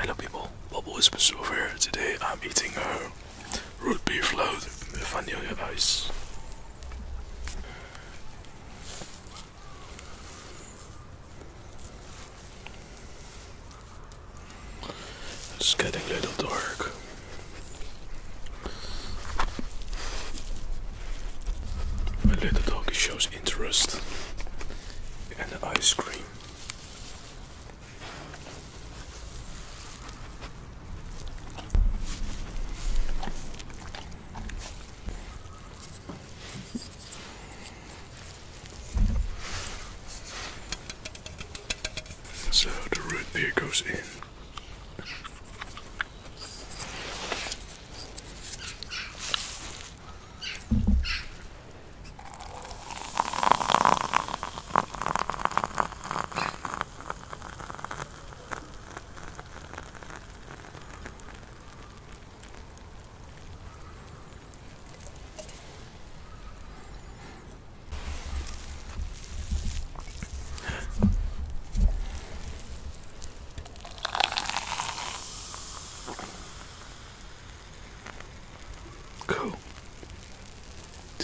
Hello people, Bubble is over. Here. Today I'm eating a root beer float with vanilla ice. It's getting a little dark. My little doggy shows interest in the ice cream. So the root beer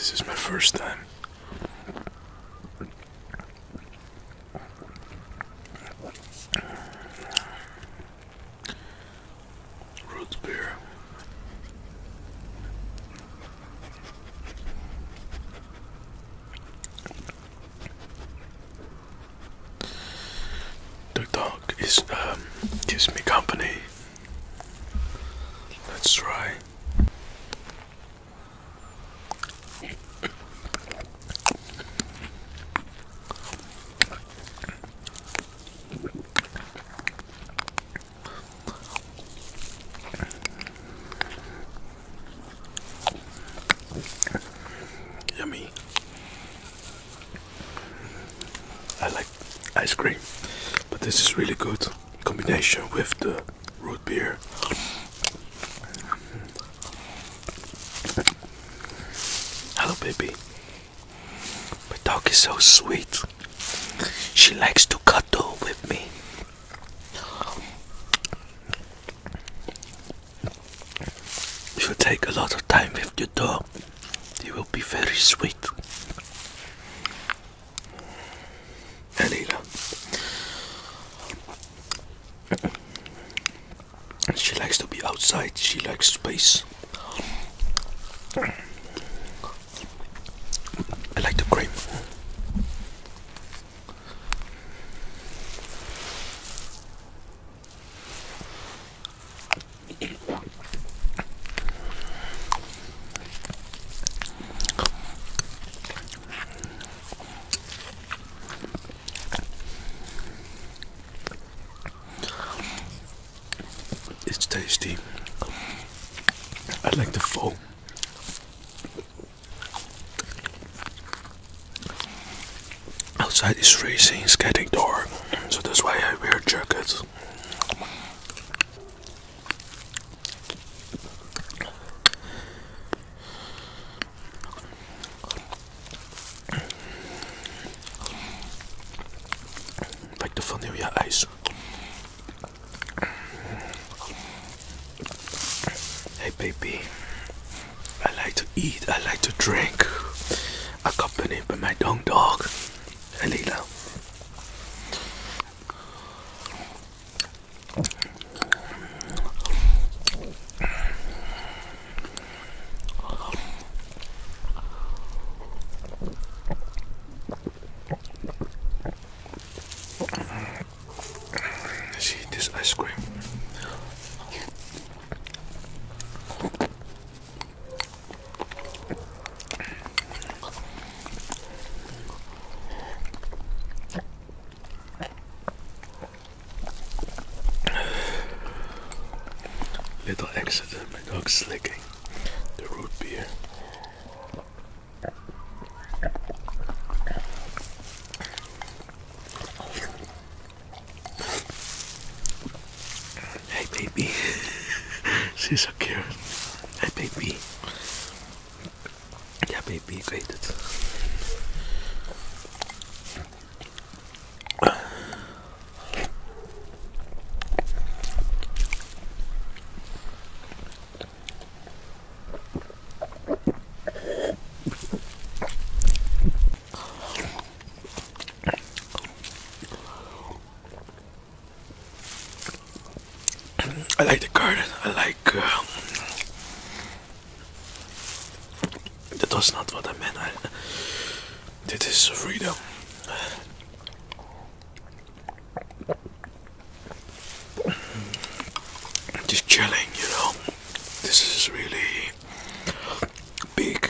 This is my first time. Root beer. The dog is um gives me company. Let's try. Yummy. I like ice cream, but this is really good combination with the root beer. Hello, baby. My dog is so sweet. She likes to cuddle with me. If you take a lot of time with your dog, he will be very sweet. Elila. She likes to be outside, she likes space. I like the cream. It's tasty. I like the foam. Outside is freezing, it's getting dark, so that's why I wear jackets. Like the vanilla ice. Hey baby, I like to eat, I like to drink, accompanied by my dog dog, Elila. Let's eat this ice cream. Little accident, my dog's licking the root beer. Hey baby, she's so cute. Hey baby. I like the garden. I like. Uh, that was not what I meant. I, this is freedom. Just chilling, you know. This is really big.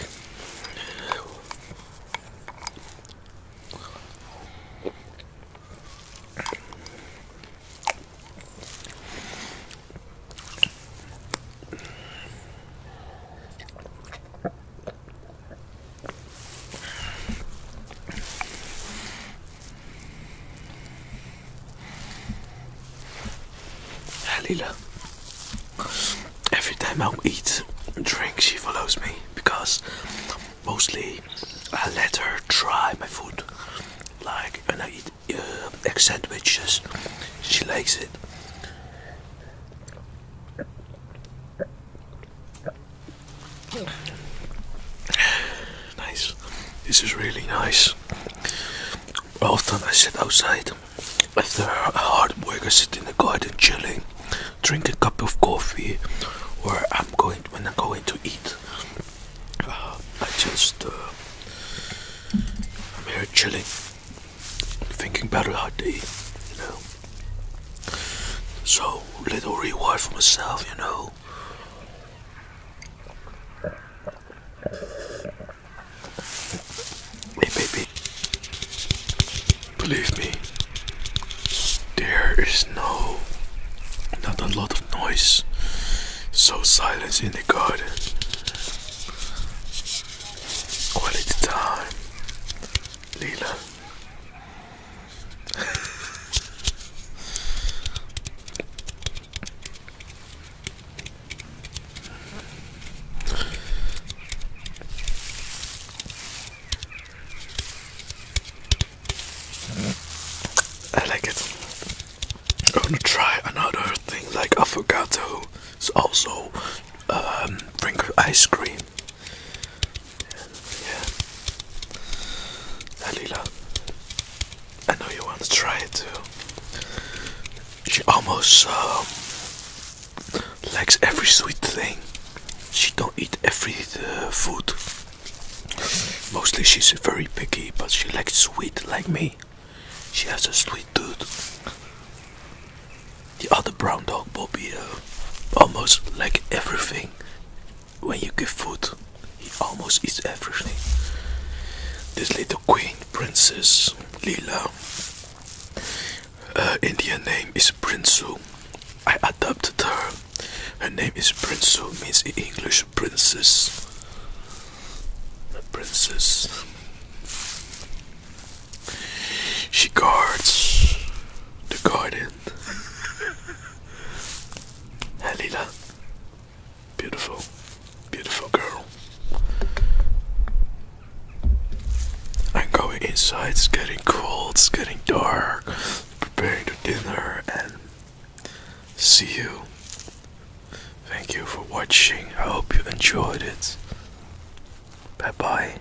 Lila. Every time I eat drink, she follows me because mostly I let her try my food. Like when I eat uh, egg sandwiches, she likes it. Nice. This is really nice. Often I sit outside after a hard work. I sit in the garden chilling, drink a cup of coffee, or I'm going when I'm going to eat. Uh, I just uh, I'm here chilling, thinking about a hard day, you know. So little reward for myself, you know. Hey baby, believe me, there is no, not a lot of noise, so silence in the garden. Quality time, Lila. I like it. I'm gonna try avocado. It's also um, drink ice cream. Yeah. I know you want to try it too. She almost um, likes every sweet thing. She don't eat every uh, food. Mostly she's very picky, but she likes sweet like me. She has a sweet tooth. The other brown dog, uh, almost like everything. When you give food, he almost eats everything. This little queen, princess Lila. Her Indian name is Prinsu. I adopted her. Her name is Prinsu, means in English princess. Princess. She guards the garden. Inside, it's getting cold, it's getting dark. Preparing the dinner and see you. Thank you for watching. I hope you enjoyed it. Bye bye.